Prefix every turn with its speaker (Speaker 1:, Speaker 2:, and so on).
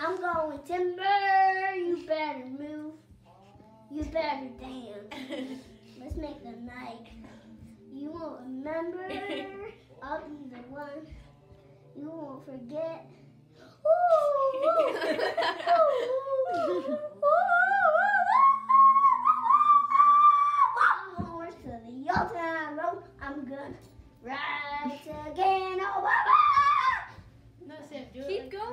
Speaker 1: I'm going timber. You better move. You better dance. Let's make the night. You won't remember. I'll be the one. You won't forget. Horse to the old road. I'm gonna ride again. Oh, bye bye.
Speaker 2: No, Sam, do it.
Speaker 3: Keep going.